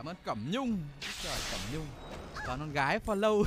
cảm ơn cẩm nhung. Trời cẩm nhung. Toàn con gái follow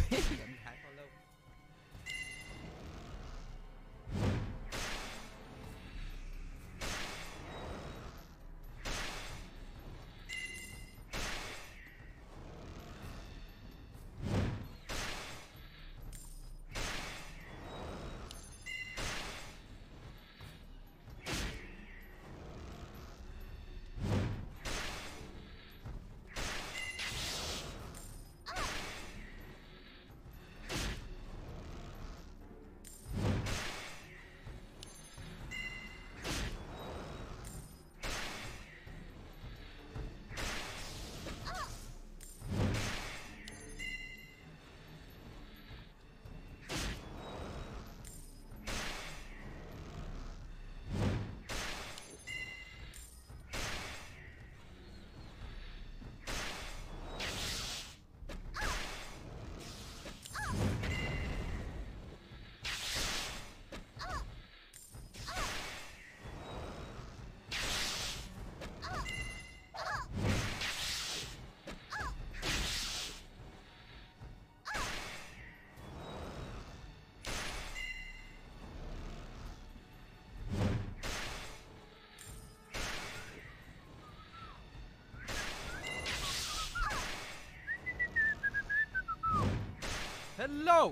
Hello.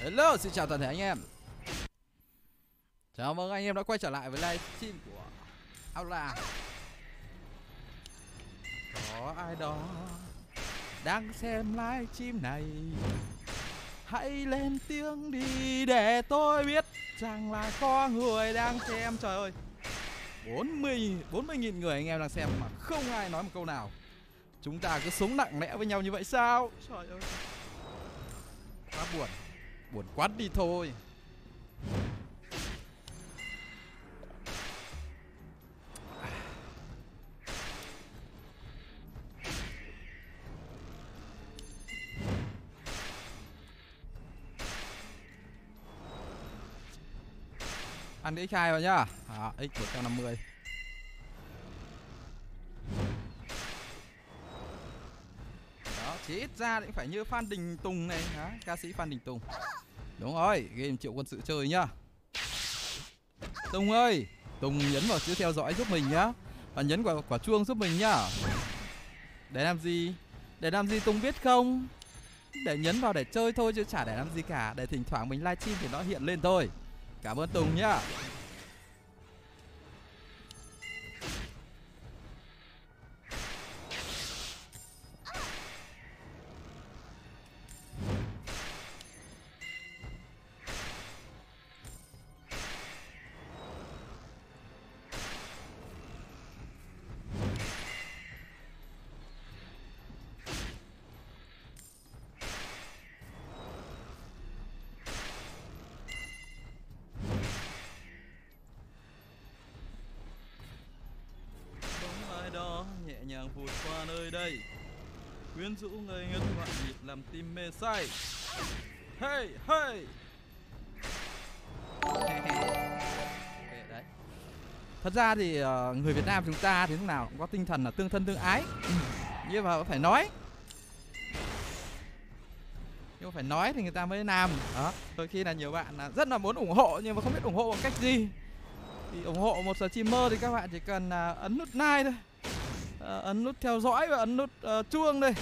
Hello, xin chào toàn thể anh em. Chào mừng anh em đã quay trở lại với livestream của Aula. Có ai đó đang xem livestream này? Hãy lên tiếng đi để tôi biết rằng là có người đang xem. Trời ơi 40 40 nghìn người anh em đang xem mà không ai nói một câu nào. Chúng ta cứ sống nặng lẽ với nhau như vậy sao? Trời ơi. Quá buồn. Buồn quá đi thôi. Ăn x2 vào nhá. À, X 150 Chỉ ít ra cũng phải như Phan Đình Tùng này. Hả? Ca sĩ Phan Đình Tùng. Đúng rồi, game triệu quân sự chơi nhá. Tùng ơi Tùng nhấn vào chữ theo dõi giúp mình nhá. Và nhấn quả, quả chuông giúp mình nhá. Để làm gì? Để làm gì Tùng biết không? Để nhấn vào để chơi thôi chứ chả để làm gì cả. Để thỉnh thoảng mình livestream thì nó hiện lên thôi. Cảm ơn Tùng nhá. Nhàng vụt qua nơi đây. Quyến rũ ngây ngất loạn nhịp làm tim mê say. Hey hey! Thật ra thì uh, người Việt Nam chúng ta thì lúc nào cũng có tinh thần là tương thân tương ái. Nhưng mà phải nói. Nhưng mà phải nói thì người ta mới làm. Đó đôi khi là nhiều bạn là rất là muốn ủng hộ nhưng mà không biết ủng hộ bằng cách gì. Thì ủng hộ một streamer thì các bạn chỉ cần uh, ấn nút like thôi Ờ, ấn nút theo dõi và ấn nút uh, chuông đây.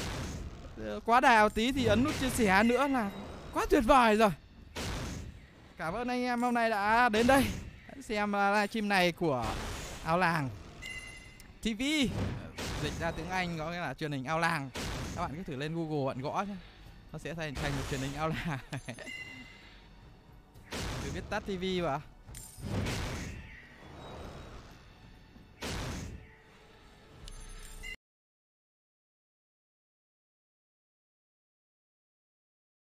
Ờ, quá đào tí thì ấn nút chia sẻ nữa là quá tuyệt vời rồi. Cảm ơn anh em hôm nay đã đến đây. Xem livestream này của ao làng tv dịch ra tiếng anh có nghĩa là truyền hình ao làng. Các bạn cứ thử lên google bạn gõ nhé nó sẽ thành thành một truyền hình ao làng. Từ viết tắt tv và.